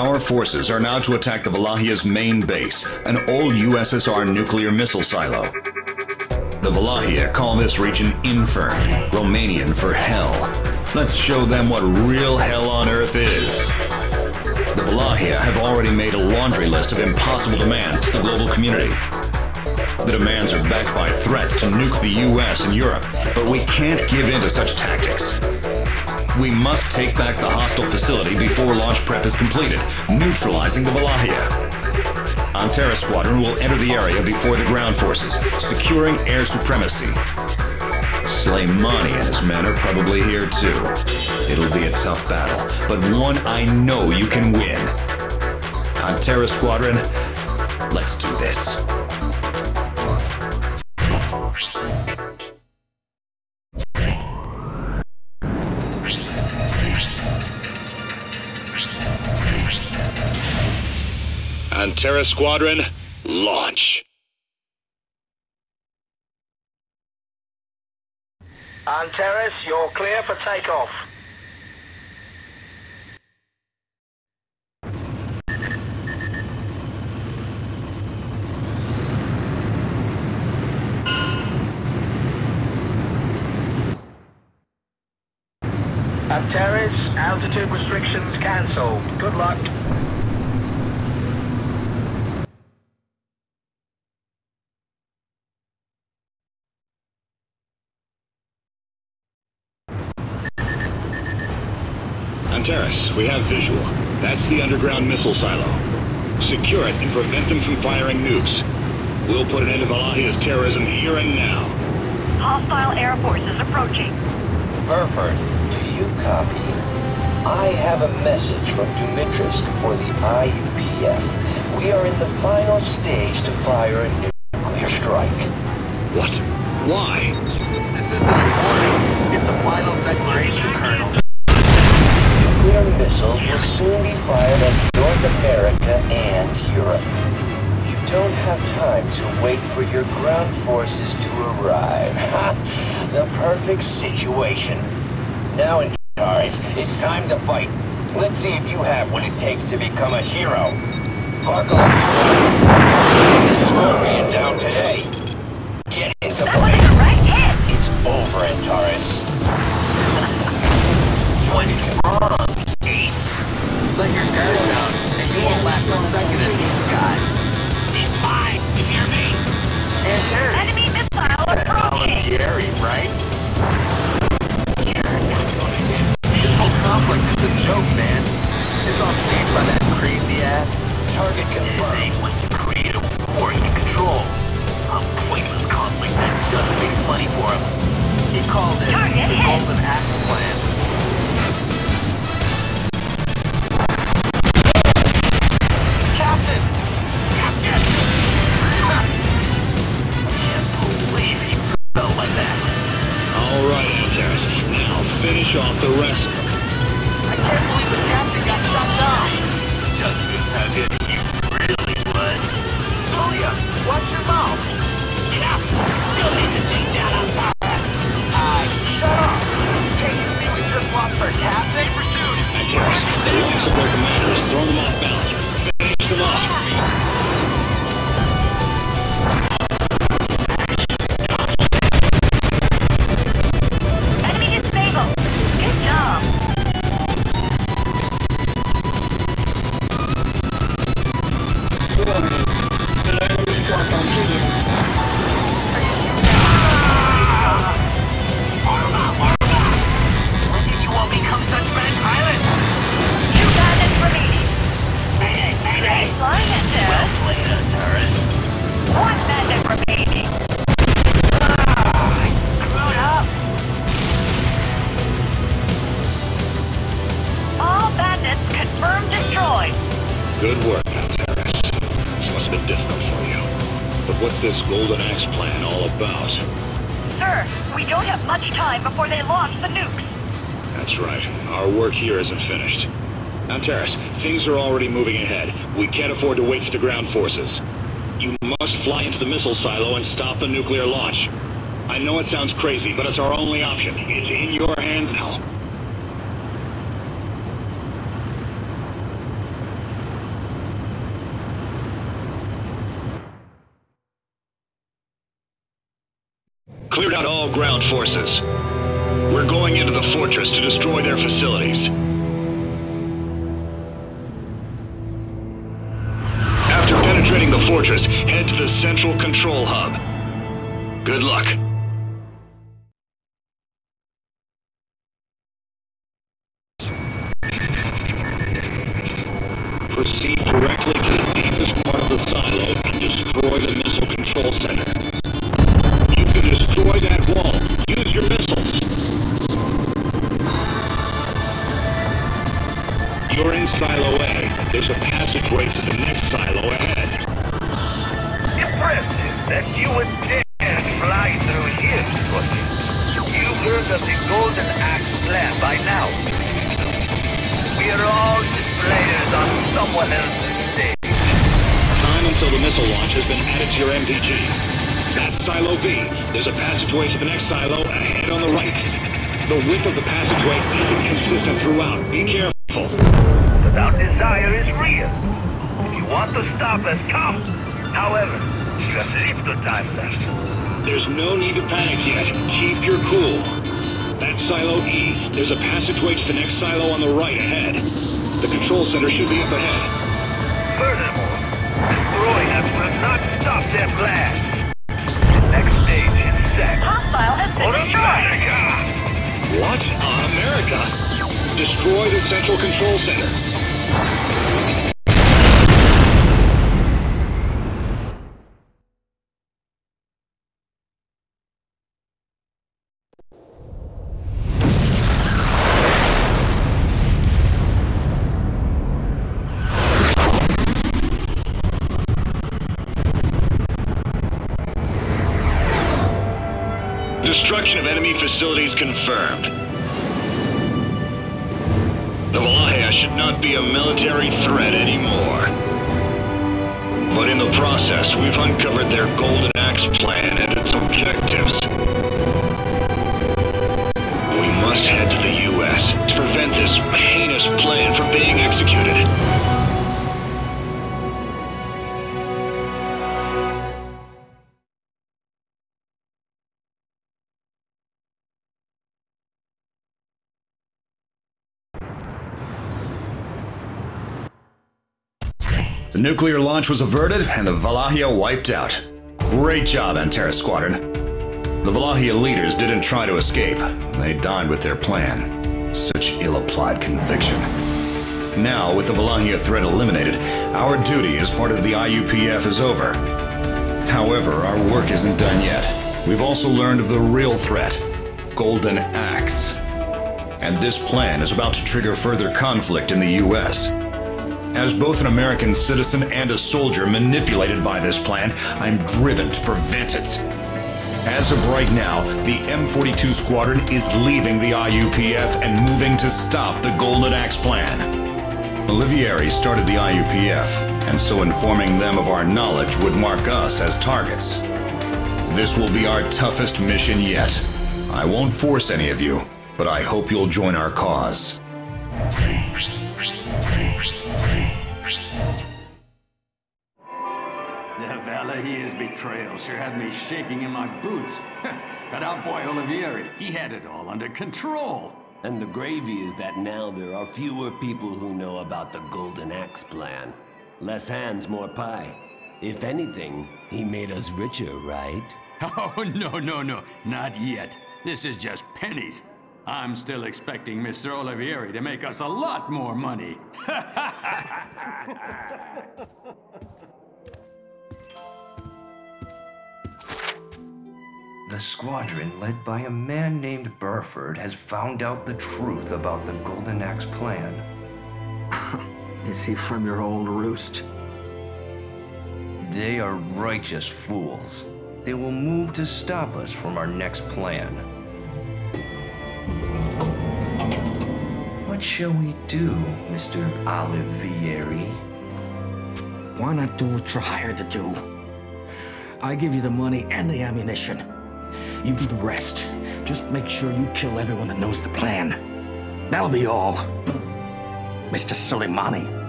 Our forces are now to attack the Valahia's main base, an old USSR nuclear missile silo. The Valahia call this region Infern, Romanian for hell. Let's show them what real hell on earth is. The Valahia have already made a laundry list of impossible demands to the global community. The demands are backed by threats to nuke the US and Europe, but we can't give in to such tactics. We must take back the hostile facility before launch prep is completed, neutralizing the Valahia. Antares Squadron will enter the area before the ground forces, securing air supremacy. Sleighmani and his men are probably here too. It'll be a tough battle, but one I know you can win. Antares Squadron, let's do this. Antares Squadron, launch. Antares, you're clear for takeoff. Antares, altitude restrictions cancelled. Good luck. Antares, we have visual. That's the underground missile silo. Secure it and prevent them from firing nukes. We'll put an end to Valahia's terrorism here and now. Hostile air forces approaching. Burford, do you copy? I have a message from Dumitrescu for the IUPF. We are in the final stage to fire a nuclear strike. What? Why? This isn't a warning. It's a final declaration, Colonel. Nuclear missiles will soon be fired at North America and Europe. You don't have time to wait for your ground forces to arrive. the perfect situation. Now, Antares, it's time to fight. Let's see if you have what it takes to become a hero. Barkov Squad, the Scorpion down today. Thank you. Finish off the rest of them. I can't believe the captain got shot down. Just how good he really was. Julia, watch your mouth. When Golden Axe plan all about? Sir, we don't have much time before they launch the nukes! That's right. Our work here isn't finished. Antares, things are already moving ahead. We can't afford to wait for the ground forces. You must fly into the missile silo and stop the nuclear launch. I know it sounds crazy, but it's our only option. It's in your hands now. Cleared out all ground forces. We're going into the fortress to destroy their facilities. After penetrating the fortress, head to the central control hub. Good luck. Proceed directly to the deepest part of the silo and destroy the missile control center. Silo A. There's a passageway to the next silo ahead. Impressive that you would dare fly through here, Scotty. You've heard of the Golden Axe plan by now. We are all just players on someone else's stage. Time until the missile launch has been added to your MPG. That's Silo B. There's a passageway to the next silo ahead on the right. The width of the passageway isn't consistent throughout. Be careful. But our desire is real. If you want to stop us, come. However, you have the time left. There's no need to panic yet. Keep your cool. That's Silo E. There's a passageway to the next silo on the right ahead. The control center should be up ahead. Furthermore, destroying us will not stop their plan. Next stage is set. Hostile has For been destroyed. America! What? On America? Destroy the central control center. Enemy facilities confirmed. The Valahia should not be a military threat anymore. But in the process, we've uncovered their Golden Axe plan and its objectives. The nuclear launch was averted and the Valahia wiped out. Great job, Antares Squadron. The Valahia leaders didn't try to escape. They died with their plan. Such ill-applied conviction. Now, with the Valahia threat eliminated, our duty as part of the IUPF is over. However, our work isn't done yet. We've also learned of the real threat, Golden Axe. And this plan is about to trigger further conflict in the U.S. As both an American citizen and a soldier manipulated by this plan, I'm driven to prevent it. As of right now, the M42 Squadron is leaving the IUPF and moving to stop the Golden Axe plan. Olivieri started the IUPF, and so informing them of our knowledge would mark us as targets. This will be our toughest mission yet. I won't force any of you, but I hope you'll join our cause. The Valahia's betrayal sure had me shaking in my boots. but our boy Olivieri, he had it all under control. And the gravy is that now there are fewer people who know about the Golden Axe plan. Less hands, more pie. If anything, he made us richer, right? Oh, no, no, no, not yet. This is just pennies. I'm still expecting Mr. Olivieri to make us a lot more money. The squadron, led by a man named Burford, has found out the truth about the Golden Axe plan. Is he from your old roost? They are righteous fools. They will move to stop us from our next plan. What shall we do, Mr. Olivieri? Why not do what you're hired to do? I give you the money and the ammunition. You do the rest. Just make sure you kill everyone that knows the plan. That'll be all. Mr. Soleimani.